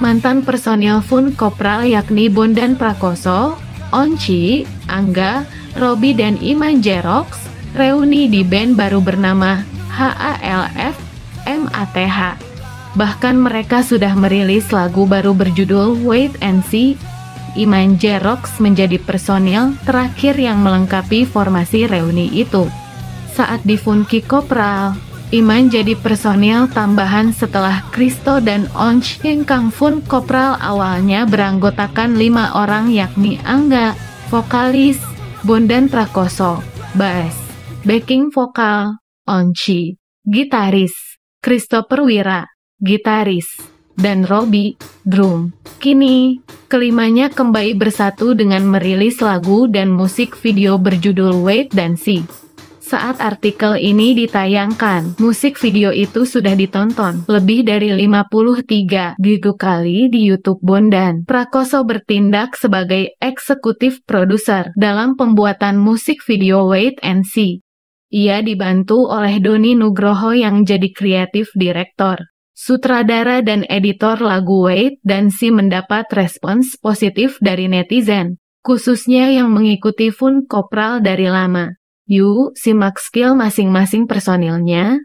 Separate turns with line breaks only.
Mantan personil Fun Kopral yakni Bondan Prakoso, Onci, Angga, Robi dan Iman Jerox, reuni di band baru bernama HALF MATH. Bahkan mereka sudah merilis lagu baru berjudul Wait and See. Iman Jerox menjadi personil terakhir yang melengkapi formasi reuni itu. Saat di Funky Kopral, Iman jadi personil tambahan setelah Kristo dan Onch yang Kang Fun Kopral awalnya beranggotakan lima orang yakni Angga, vokalis, Bondan Prakoso, bass, backing vokal, Onchi, gitaris, Christopher Wira, gitaris, dan Robi, drum. Kini, kelimanya kembali bersatu dengan merilis lagu dan musik video berjudul Wait dan See. Saat artikel ini ditayangkan, musik video itu sudah ditonton lebih dari 53 gigu kali di YouTube Bondan. Prakoso bertindak sebagai eksekutif produser dalam pembuatan musik video Wait and See. Ia dibantu oleh Doni Nugroho yang jadi kreatif direktor. Sutradara dan editor lagu Wait dan See mendapat respons positif dari netizen, khususnya yang mengikuti Fun Kopral dari lama. Yuk, simak skill masing-masing personilnya.